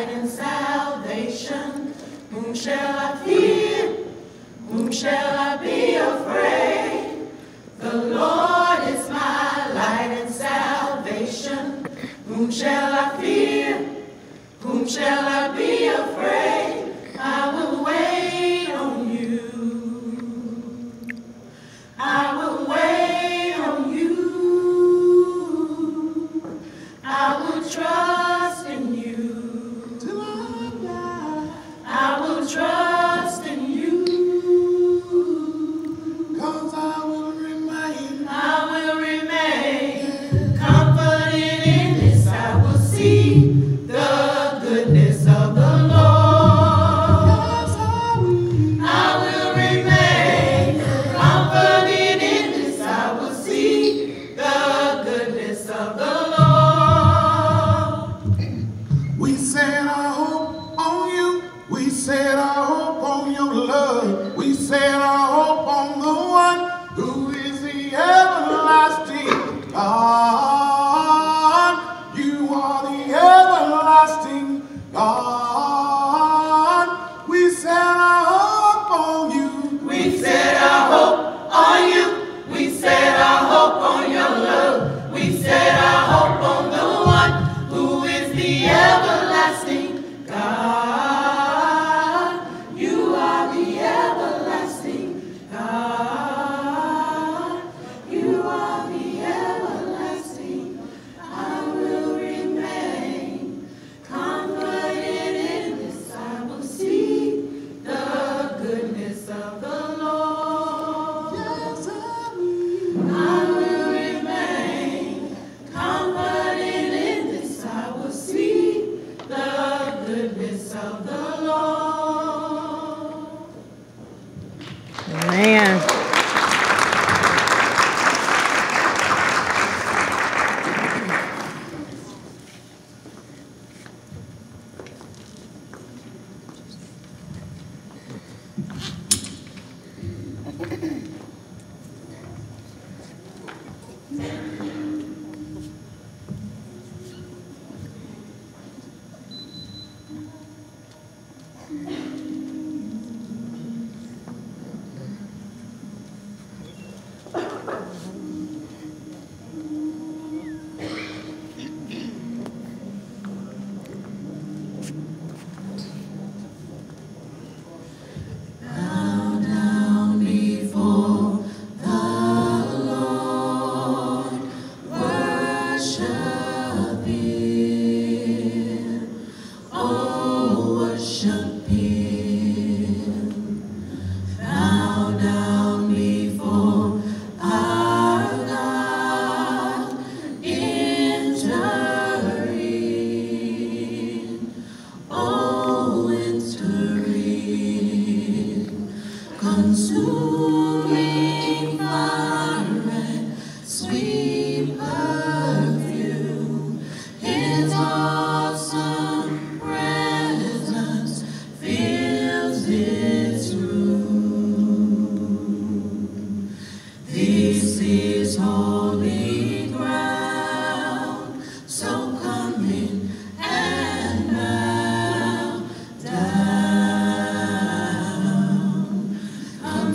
light and salvation. Whom shall I fear? Whom shall I be afraid? The Lord is my light and salvation. Whom shall I fear? Whom shall I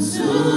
soon.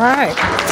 All right.